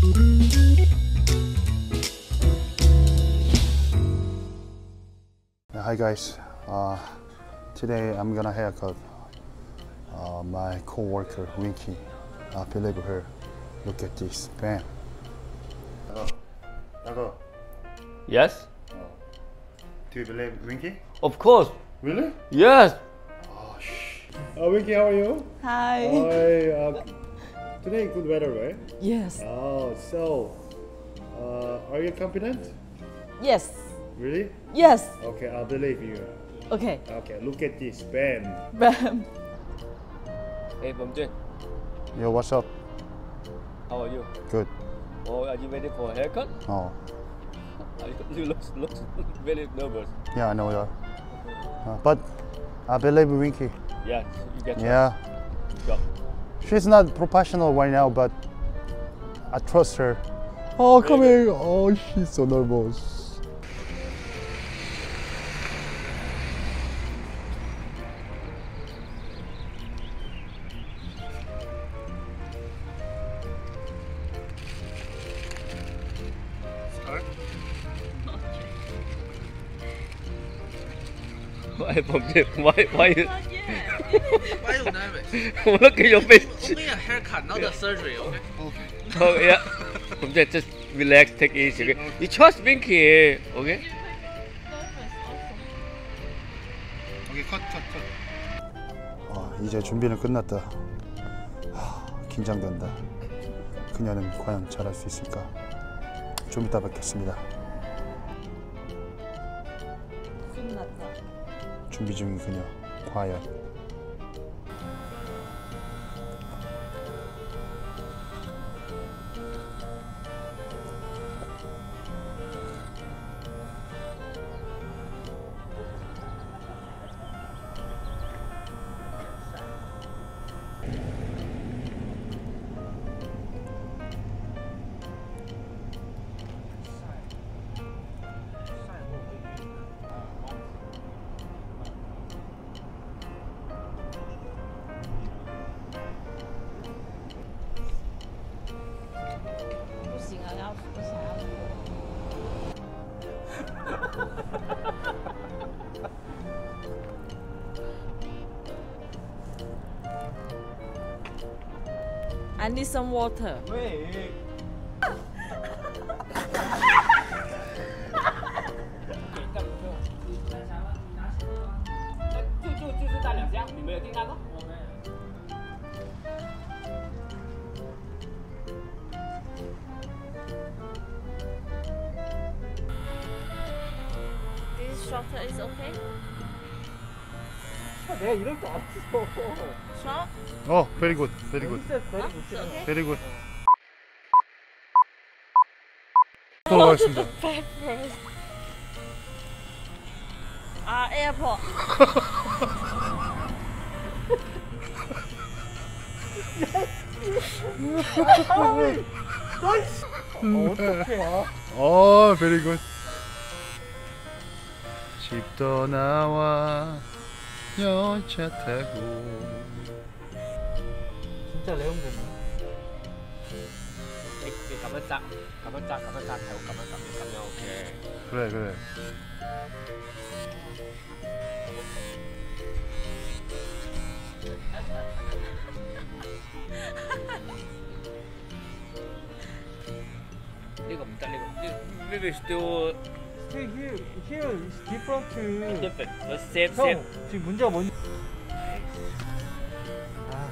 Yeah, Hi guys. Uh, today I'm gonna haircut uh, my co-worker Winky. I believe her. Look at this. Bam. Hello. Yes, Do you believe Winky? of course. Really? Yes. Oh Uh, Winky, how are you? Hi. Hi. Today good weather, right? Yes. Oh, so uh, are you confident? Yes. Really? Yes. Okay, I believe you. Okay. Okay, look at this. Bam. Bam. Hey, Bumjin, Yo, what's up? how are you? Good. Oh, are you ready for a haircut? Oh, you, you look, look very nervous. yeah, I know that. Uh, but I believe Winky. Yeah, you get Yeah. Go. She's not professional right now, but I trust her. Oh, come here. Oh, she's so nervous. Why, Bumjin? Why, why you? Why you nervous? look at your face. Only a haircut, not a surgery, okay? Oh yeah. Bumjin, just relax, take it easy. Okay? You trust Vinky, okay? 아, 이제 준비는 끝났다. 하, 긴장된다. 그녀는 과연 잘할 수 있을까? 좀 이따 뵙겠습니다. 끝났다. 준비 중인 그녀, 과연. I need some water. Wait. this shelter is okay? 내가 이럴 줄 알았어. Short? 어, very good, very good, very good. 돌아가겠습니다. Back first. 아, airport. 어, very good. 집 떠나와 열차 타고 진짜 레옹구나 가만짝 가만짝 가만짝 타고 가만짝 가면 오케이. 그래 그래. 이거 못 달리고 이거 이거 Here, here, here is different to. Different. Let's save, 형, save. 지금 문제가 뭔지. 아.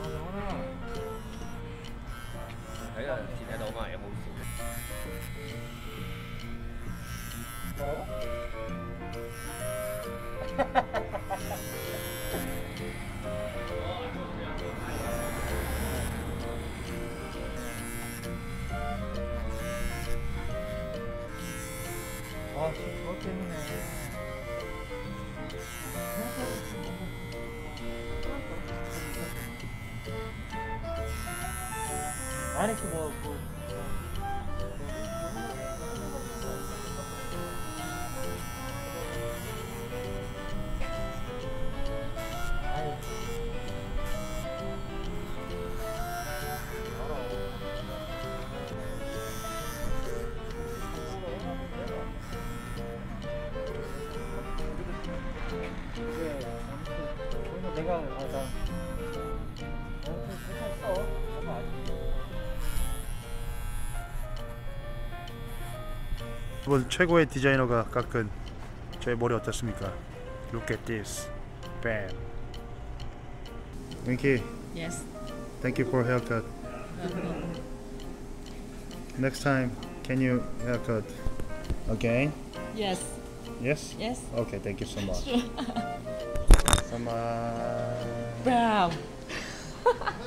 아, 영원아. 아니야, 니네 너만 알고 있어. 어? 금 그것 때문에. 아니, 그 뭐, 뭐. 내가 아, 아직. 이번 최고의 디자이너가 깎은 제 머리 어떻습니까? Look at this. Bam. Winky, Yes. thank you for haircut. Next time, can you haircut again? Yes. Yes? Yes. Okay, thank you so much. Bye. Bravo.